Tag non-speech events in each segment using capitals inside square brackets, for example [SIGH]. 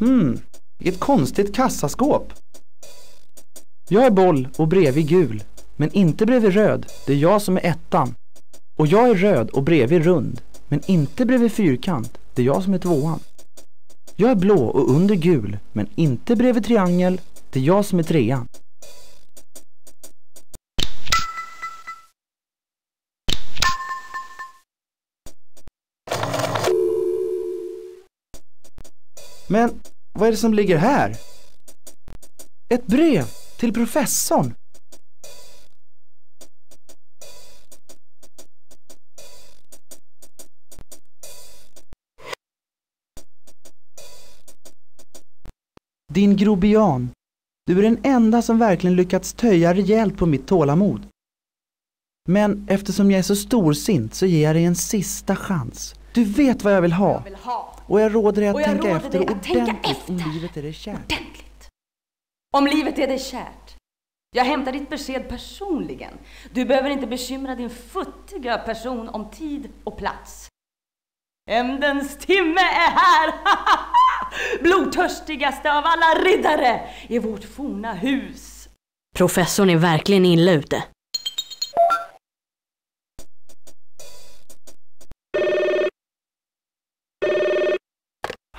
Hmm, ett konstigt kassaskåp. Jag är boll och bredvid gul, men inte bredvid röd. Det är jag som är ettan. Och jag är röd och bredvid rund, men inte bredvid fyrkant. Det är jag som är tvåan. Jag är blå och under gul, men inte bredvid triangel. Det är jag som är trean. Men vad är det som ligger här? Ett brev till professorn. Din grobian. Du är den enda som verkligen lyckats töja rejält på mitt tålamod. Men eftersom jag är så storsint så ger jag dig en sista chans. Du vet vad jag vill ha. Jag vill ha. Och jag råder dig att tänka råder efter dig att tänka efter. om livet är dig kärt. Ordentligt. Om livet är dig kärt. Jag hämtar ditt besked personligen. Du behöver inte bekymra din futtiga person om tid och plats. Hämndens timme är här! [LAUGHS] Blodtörstigaste av alla riddare i vårt forna hus. Professorn är verkligen illa ute.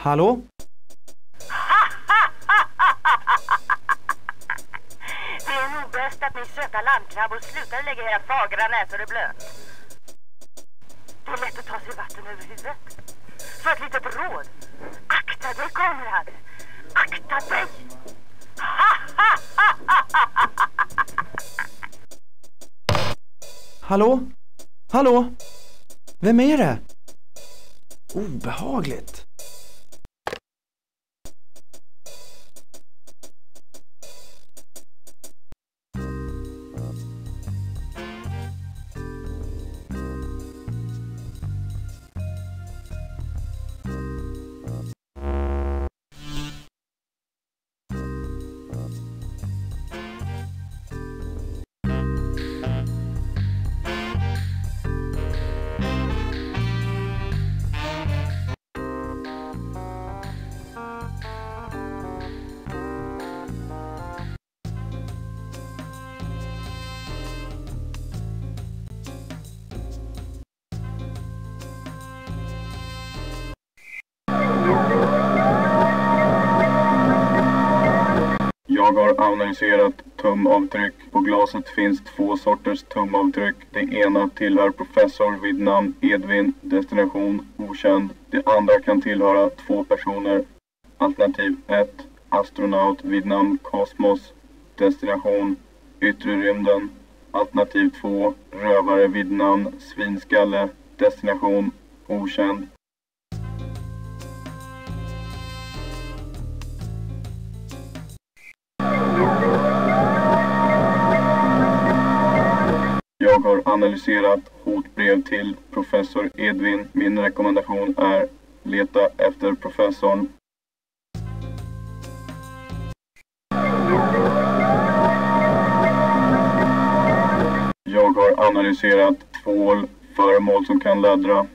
Hallå? [LAUGHS] Det är nog bäst att ni söta landkrabbor slutar lägga era fagra näsor i blöt. Det är lätt att ta sig vatten över huvudet. Så ett litet råd. Akta dig, Konrad. Akta dig! [LAUGHS] Hallå? Hallå? Vem är det? Obehagligt. Jag har analyserat tumavtryck. På glaset finns två sorters tumavtryck. Det ena tillhör professor vid namn Edvin, destination okänd. Det andra kan tillhöra två personer. Alternativ 1. Astronaut vid namn Kosmos, destination yttre rymden. Alternativ 2. Rövare vid namn Svinskalle, destination okänd. Jag har analyserat hotbrev till professor Edvin. Min rekommendation är leta efter professorn. Jag har analyserat tvål, föremål som kan läddra.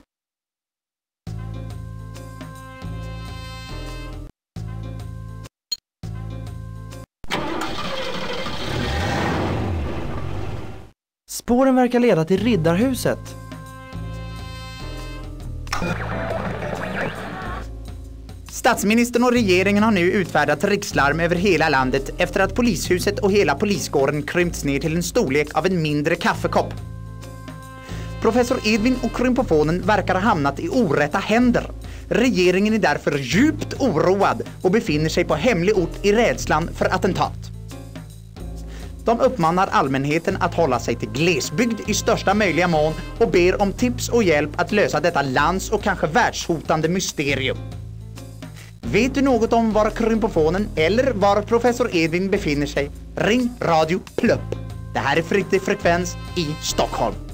Spåren verkar leda till Riddarhuset. Statsministern och regeringen har nu utfärdat rikslarm över hela landet efter att polishuset och hela poliskåren krympts ner till en storlek av en mindre kaffekopp. Professor Edvin och krympofonen verkar ha hamnat i orätta händer. Regeringen är därför djupt oroad och befinner sig på hemlig ort i rädslan för attentat. De uppmanar allmänheten att hålla sig till glesbygd i största möjliga mån och ber om tips och hjälp att lösa detta lands och kanske världshotande mysterium. Vet du något om var krympofonen eller var professor Edvin befinner sig? Ring Radio Plupp. Det här är Fritt frekvens i Stockholm.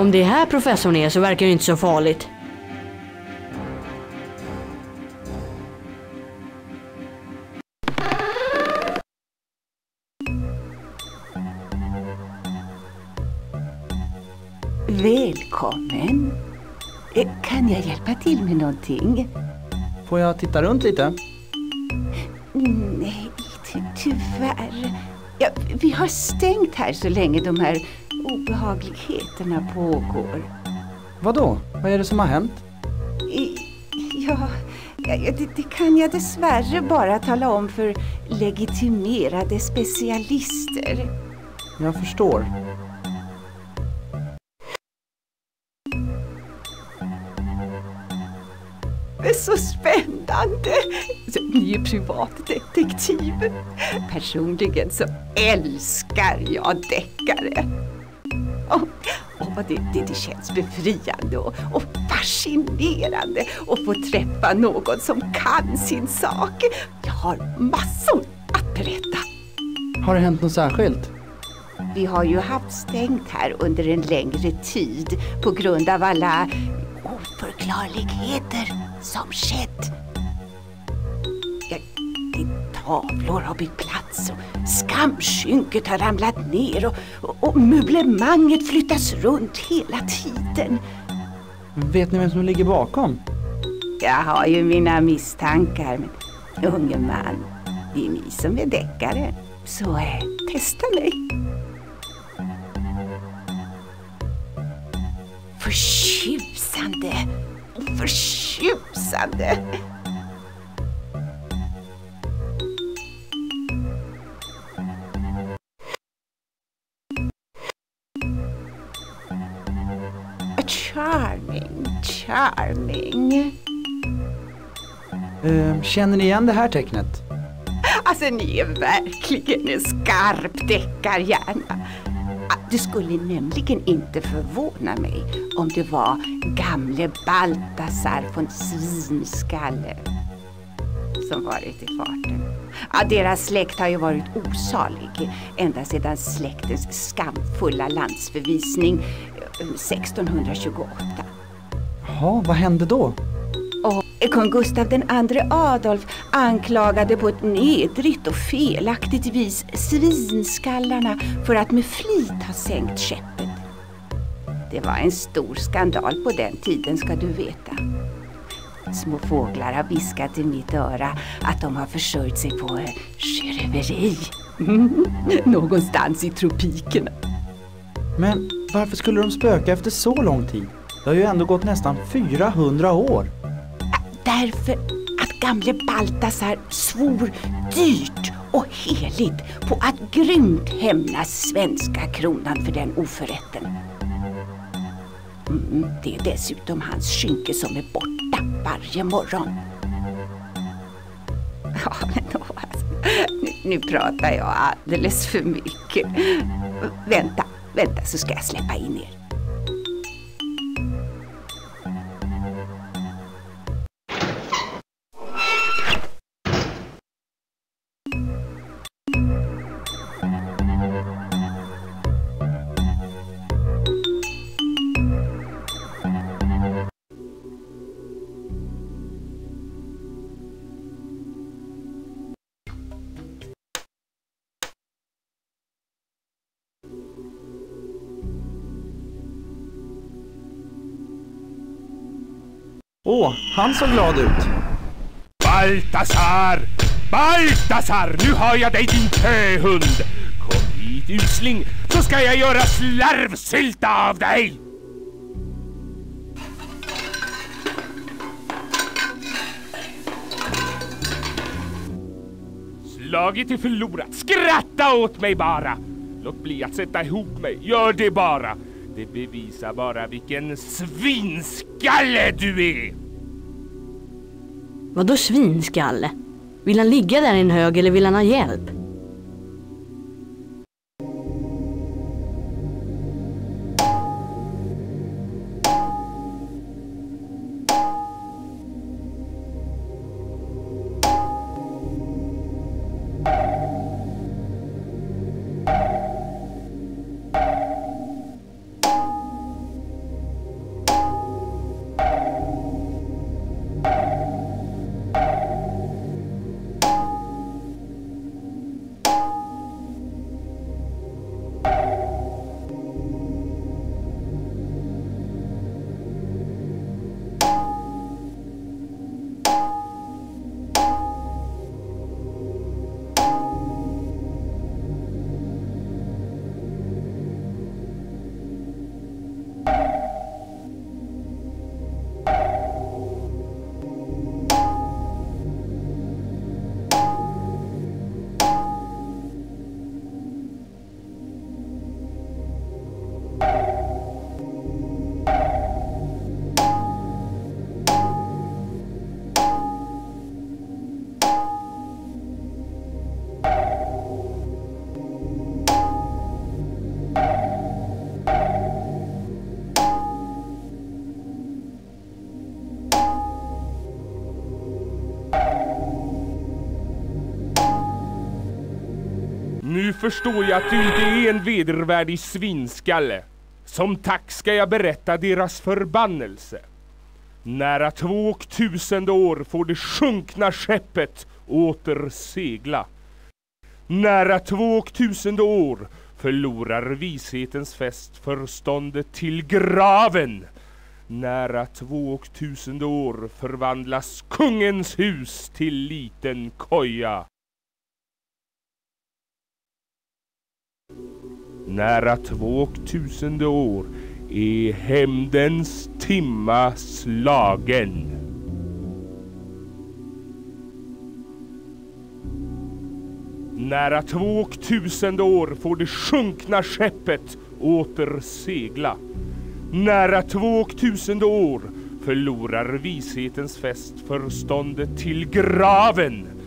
Om det är här professorn är så verkar det inte så farligt. Välkommen. Eh, kan jag hjälpa till med någonting? Får jag titta runt lite? Mm, nej, ty tyvärr. Ja, vi har stängt här så länge de här obehagligheterna pågår. Vadå? Vad är det som har hänt? I- Ja, det, det kan jag dessvärre bara tala om för legitimerade specialister. Jag förstår. Det är så spännande! Ni är privatdetektiv. Personligen så älskar jag deckare. Och, och vad det, det, det känns befriande och, och fascinerande att få träffa någon som kan sin sak. Jag har massor att berätta. Har det hänt något särskilt? Vi har ju haft stängt här under en längre tid på grund av alla oförklarligheter som skett. Ja, tavlor har bytt plats och skamskynket har ramlat ner och, och, och möblemanget flyttas runt hela tiden. Vet ni vem som ligger bakom? Jag har ju mina misstankar men unge man, det är ni som är deckare. Så eh, testa mig. Förtjusande! Förtjusande! Charming, charming. Eh, känner ni igen det här tecknet? Alltså ni är verkligen en skarp deckarhjärna. Ah, Det skulle nämligen inte förvåna mig om det var gamle Baltasar von Svinskalle som varit i farten. Ja, deras släkt har ju varit osalig ända sedan släktens skamfulla landsförvisning eh, 1628. Jaha, vad hände då? Och kung Gustav II Adolf anklagade på ett nedrigt och felaktigt vis svinskallarna för att med flit ha sänkt skeppet. Det var en stor skandal på den tiden ska du veta. Små fåglar har viskat i mitt öra att de har försörjt sig på sjöröveri. [LAUGHS] Någonstans i tropikerna. Men varför skulle de spöka efter så lång tid? Det har ju ändå gått nästan 400 år. Därför att gamle Baltasar svor dyrt och heligt på att grymt hämnas svenska kronan för den oförrätten. Mm, det är dessutom hans skynke som är borta varje morgon. Ja, men då, alltså, nu, nu pratar jag alldeles för mycket. Vänta, vänta så ska jag släppa in er. Åh, han såg glad ut. Baltasar! Baltasar! Nu har jag dig din köhund! Kom hit usling, så ska jag göra slarvsylta av dig! Slaget är förlorat, skratta åt mig bara! Låt bli att sätta ihop mig, gör det bara! Det bevisar bara vilken svinskalle du är! Vadå svinskalle? Vill han ligga där i en hög eller vill han ha hjälp? Förstår jag att du inte är en vedervärdig svinskalle. Som tack ska jag berätta deras förbannelse. Nära två och tusende år får det sjunkna skeppet åter segla. Nära två och tusende år förlorar vishetens fest förståndet till graven. Nära två och tusende år förvandlas kungens hus till liten koja. Nära två och tusende år är hämndens timma slagen. Nära två och tusende år får det sjunkna skeppet åter segla. Nära två och tusende år förlorar vishetens fest förståndet till graven.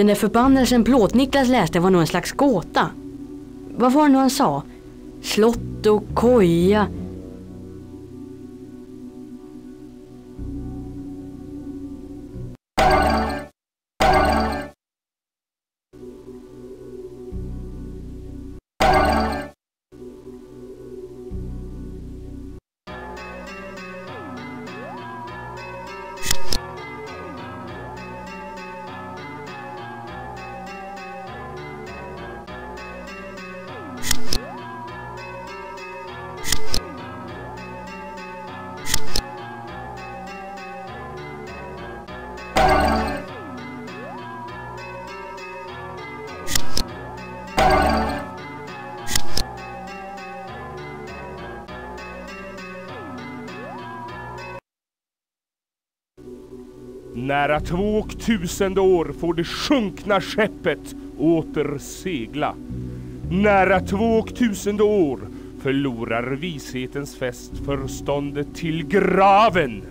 Den där förbannelsen Plåt-Niklas läste var nog en slags gåta. Vad var det nu han sa? Slott och koja. Nära två och tusende år får det sjunkna skeppet åter segla. Nära två och tusende år förlorar vishetens fest förståndet till graven.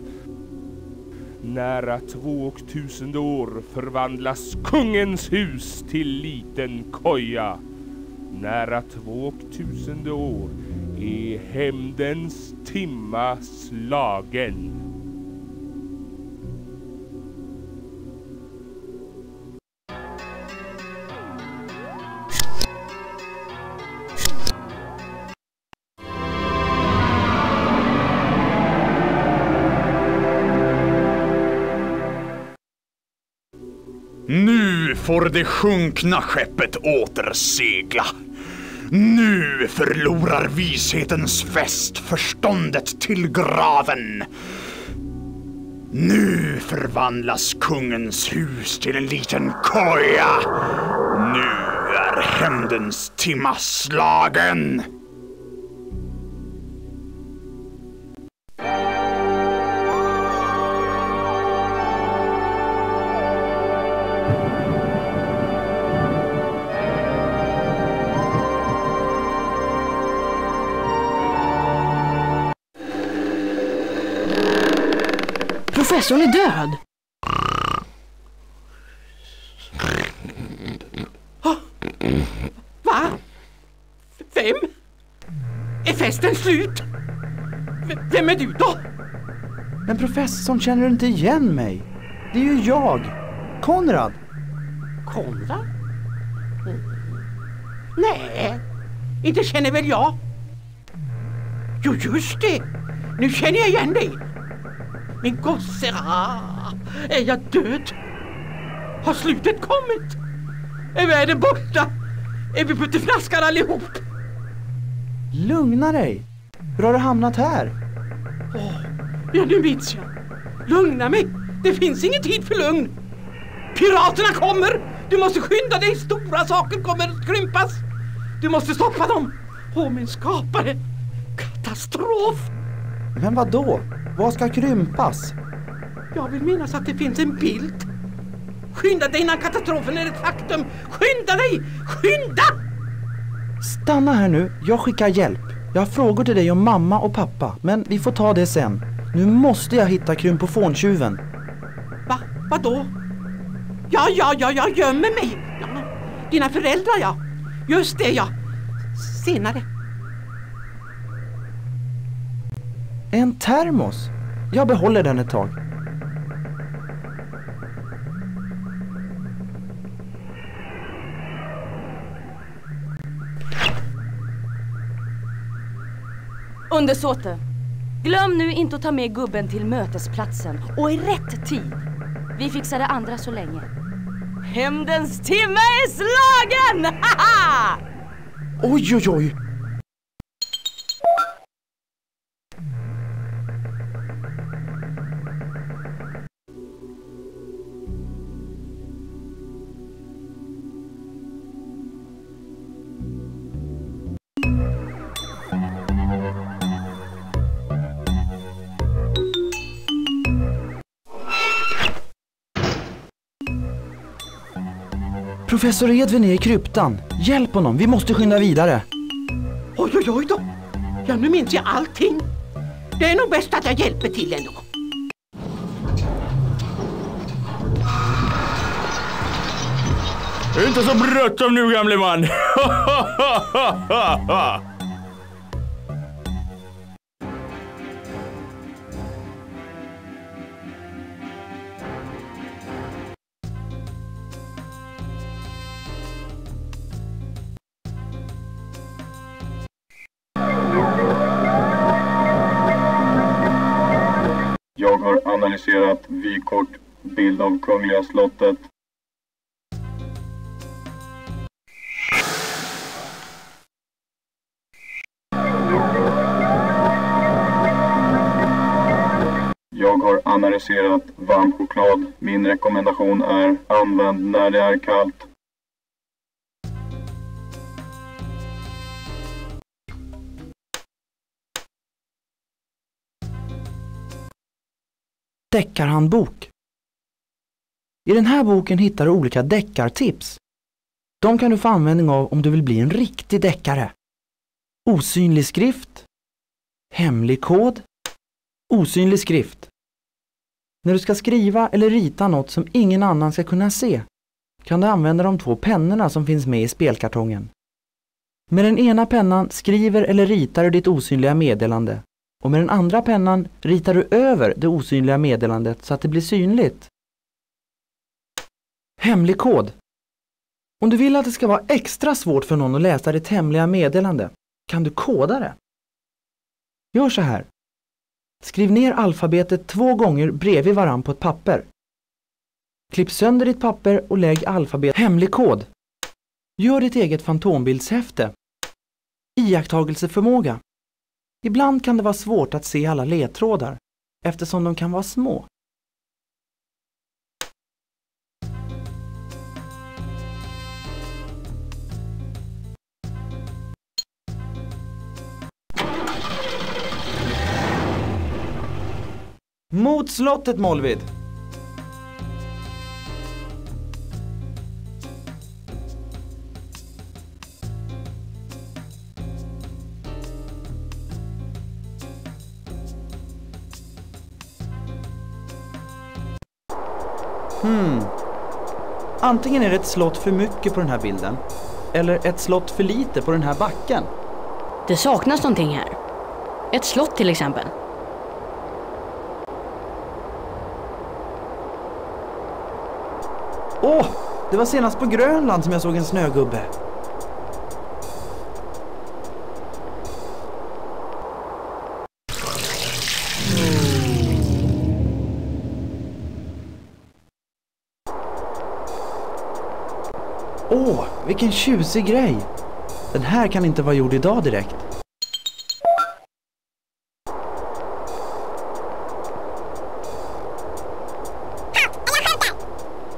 Nära två och tusende år förvandlas kungens hus till liten koja. Nära två och tusende år är hämndens timma slagen. Får det sjunkna skeppet åter segla. Nu förlorar vishetens fest förståndet till graven. Nu förvandlas kungens hus till en liten koja. Nu är hämndens timma slagen. Professorn är död. Va? Vem? Är festen slut? V- vem är du då? Men professorn känner du inte igen mig? Det är ju jag, Konrad. Konrad? Nej, inte känner väl jag. Jo, just det. Nu känner jag igen dig. Min gosse, ah, är jag död? Har slutet kommit? Är världen borta? Är vi putteflaskar allihop? Lugna dig. Hur har du hamnat här? Ja, nu minns jag. Lugna mig. Det finns ingen tid för lugn. Piraterna kommer! Du måste skynda dig. Stora saker kommer att krympas. Du måste stoppa dem. Åh, min skapare. Katastrof! Men vad då? Vad ska krympas? Jag vill minnas att det finns en bild. Skynda dig innan katastrofen är ett faktum. Skynda dig! Skynda! Stanna här nu, jag skickar hjälp. Jag har frågor till dig om mamma och pappa, men vi får ta det sen. Nu måste jag hitta krympofontjuven. Vadå? Ja, ja, ja, jag gömmer mig. Ja, dina föräldrar ja. Just det ja. Senare. En termos. Jag behåller den ett tag. Undersåte. Glöm nu inte att ta med gubben till mötesplatsen och i rätt tid. Vi fixar det andra så länge. Hämndens timme är slagen! [LAUGHS] Haha! Oj, oj, oj! Professor Edvin är i kryptan. Hjälp honom, vi måste skynda vidare. Oj, oj, oj då. Ja, nu minns jag allting. Det är nog bäst att jag hjälper till ändå. Inte så bråttom nu gamle man. [LAUGHS] Jag har analyserat vykort, bild av Kungliga slottet. Jag har analyserat varm choklad. Min rekommendation är använd när det är kallt. Deckarhandbok. I den här boken hittar du olika deckartips. De kan du få användning av om du vill bli en riktig deckare. Osynlig skrift. Hemlig kod. Osynlig skrift. När du ska skriva eller rita något som ingen annan ska kunna se kan du använda de två pennorna som finns med i spelkartongen. Med den ena pennan skriver eller ritar du ditt osynliga meddelande och med den andra pennan ritar du över det osynliga meddelandet så att det blir synligt. Hemlig kod. Om du vill att det ska vara extra svårt för någon att läsa ditt hemliga meddelande kan du koda det. Gör så här. Skriv ner alfabetet två gånger bredvid varann på ett papper. Klipp sönder ditt papper och lägg alfabet hemlig kod. Gör ditt eget fantombildshäfte. Iakttagelseförmåga. Ibland kan det vara svårt att se alla ledtrådar eftersom de kan vara små. Mot slottet Molvid! Antingen är det ett slott för mycket på den här bilden eller ett slott för lite på den här backen. Det saknas någonting här. Ett slott till exempel. Åh! Det var senast på Grönland som jag såg en snögubbe. Vilken tjusig grej! Den här kan inte vara gjord idag direkt.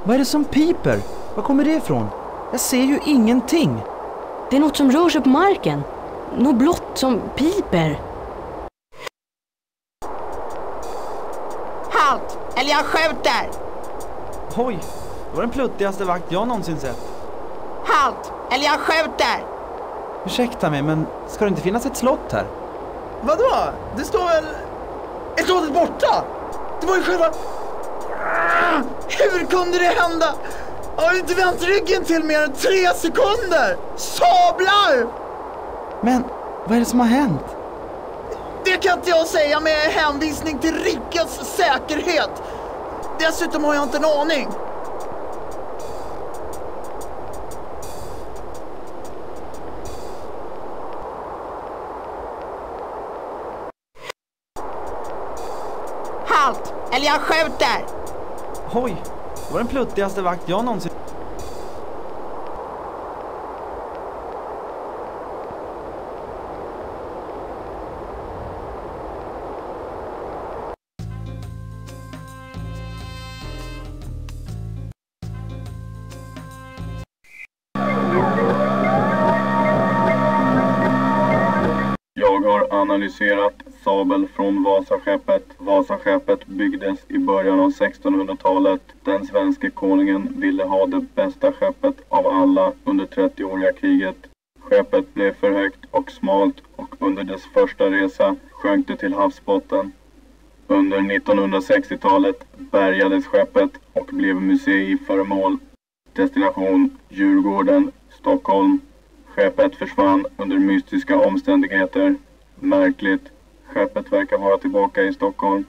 Vad är det som piper? Var kommer det ifrån? Jag ser ju ingenting. Det är något som rör sig på marken. Något blått som piper. Halt! Eller jag skjuter! Oj, det var den pluttigaste vakt jag någonsin sett. Halt! Eller jag skjuter! Ursäkta mig, men ska det inte finnas ett slott här? Vadå? Det står väl... Är slottet borta? Det var ju själva... Hur kunde det hända? Jag har inte vänt ryggen till mer än tre sekunder! Sablar! Men vad är det som har hänt? Det kan inte jag säga med hänvisning till rikets säkerhet. Dessutom har jag inte en aning. Eller jag skjuter! Oj, det var den pluttigaste vakt jag någonsin... Jag har analyserat sabel från Vasaskeppet. Vasaskeppet byggdes i början av 1600-talet. Den svenske konungen ville ha det bästa skeppet av alla under 30-åriga kriget. Skeppet blev för högt och smalt och under dess första resa sjönk det till havsbotten. Under 1960-talet bärgades skeppet och blev museiföremål. Destination Djurgården, Stockholm. Skeppet försvann under mystiska omständigheter. Märkligt. Skeppet verkar vara tillbaka i Stockholm.